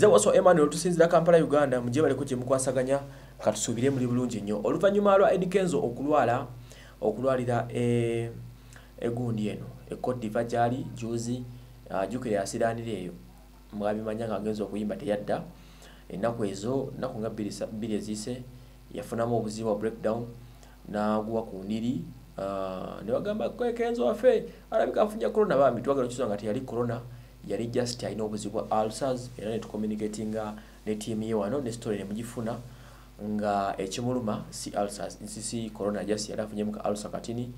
nze waso emmanuel tusinzira kampala uganda muje baliko gye mukwasaganya? Katusuubire muli bulungi nnyo oluvannyuma lwa edikenzo okulwala okulwalira e- egundi eno ecote diva gyali juzi jukire yasiranira eyo. Mwabimanya nga agenza okuyimba teyadda. Ennaku ezo nnaku nga bbiri eziise yafunamu obuzibu wa breakdown n'aguwa ku ndiri Ah, ne bagamba kwekenzo waffe alabika afunye corona. Bambi twagala okizuwa nga teyali corona yali just alina obuzibu bwa ulcers era netucommunicatinga ne tiimu ye wano ne story nemugifuna nga ekimuluma si ulcers si, si corona just yali afunyemu ka ulcer katini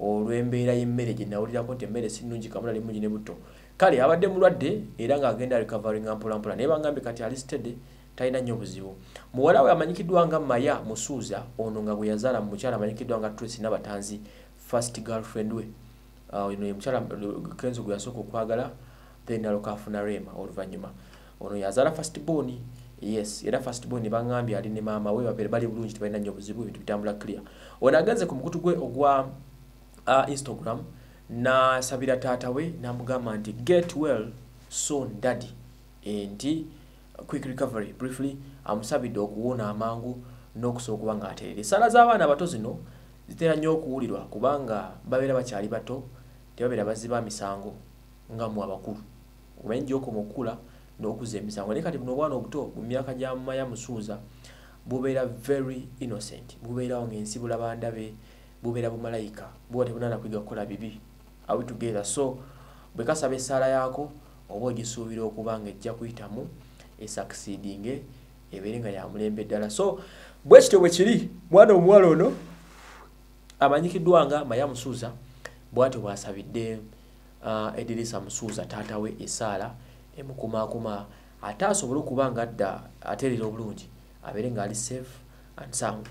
olw'embeera y'emmere gye nawulirako nti emmere si nnungi kamula ali mungi ne buto. Kale abadde mulwadde era ng'agenda recovering mpolampola naye bangambye kati ali steady talina nnyo buzibu. Muwala we amanyikiddwa nga maya musuuza ono nga bwe yazaala mu mukyala amanyikiddwa nga tracy nabatanzi first girlfriend we. Ah, ono ye mukyala uh, kenzo gwe yasooka okwagala then aloka afuna rema oluvannyuma ono yazaala first born. Yes era first born baŋŋambye ali ne maama we babeere bali bulungi tebalina nnyo buzibu ebintu bitambula clear. Ono agenze ku mukutu gwe ogwa uh, instagram nasabira taata we namugamba nti get well soon daddy. Eh, nti quick recovery. Briefly amusabidde okuwona amangu n'okusobola okuba ng'aterere sala z'abaana abato zino zitera nnyo okuwulirwa kubanga babeera bakyali bato tebabeera bazzi ba misango nga mu abakulu omanyi gyokoma okukula n'okuzza emisango naye kati buno obwana obuto mu myaka gya maya musuuza bubeera very innocent. Bubeerawo ng'ensi bulaba ndabe bubeera bumalayika buba tebunaana kwiga kukola bibi. Are we together? So bwe kasaba essaala yaako oba ogisuubira okuba nga ejja kuyitamu esakisidinge ebeere nga yamulembe ddala. So bwe kityo bwe kiri mwana omuwala ono amanyikiddwa nga maya musuuza bwatyo bwasabidde edirisa musuuza taata we esaala emukumaakuma. Ate asobole okuba nga adda ateerera obulungi abeere nga ali safe and sound